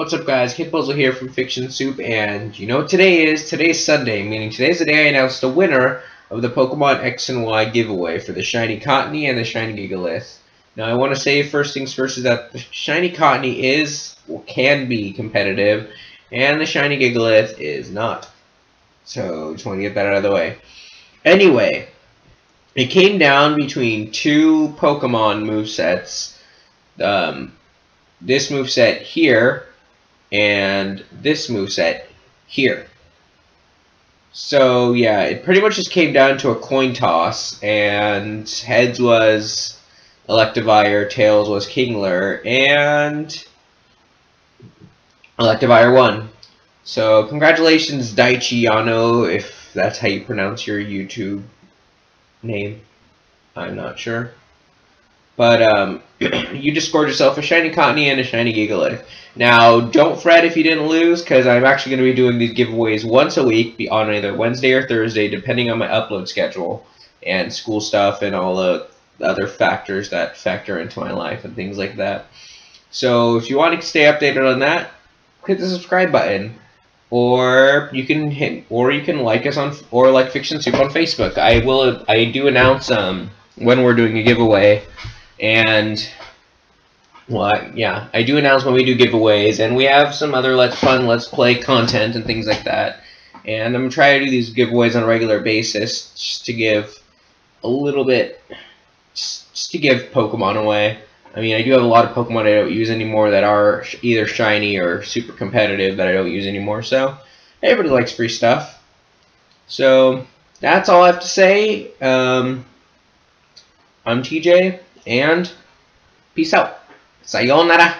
What's up guys, Kid Puzzle here from Fiction Soup, and you know what today is? Today's Sunday, meaning today's the day I announced the winner of the Pokemon X and Y giveaway for the Shiny Cottonee and the Shiny Gigalith. Now I want to say first things first is that the Shiny Cottonee is, can be competitive, and the Shiny Gigalith is not. So, just want to get that out of the way. Anyway, it came down between two Pokemon movesets. Um, this moveset here and this moveset here. So yeah, it pretty much just came down to a coin toss, and heads was Electivire, tails was Kingler, and Electivire won. So congratulations, Daichi Yano, if that's how you pronounce your YouTube name. I'm not sure. But um, you just scored yourself a shiny Cottonee and a shiny Gigalith. Now, don't fret if you didn't lose, because I'm actually going to be doing these giveaways once a week be on either Wednesday or Thursday, depending on my upload schedule and school stuff and all the other factors that factor into my life and things like that. So if you want to stay updated on that, hit the subscribe button. Or you can hit, or you can like us on, or like Fiction Soup on Facebook. I will, I do announce um when we're doing a giveaway and, well, yeah, I do announce when we do giveaways, and we have some other Let's Fun, Let's Play content and things like that. And I'm trying to do these giveaways on a regular basis, just to give a little bit, just, just to give Pokemon away. I mean, I do have a lot of Pokemon I don't use anymore that are either shiny or super competitive that I don't use anymore, so everybody likes free stuff. So, that's all I have to say. Um, I'm TJ, and peace out. Sayonara.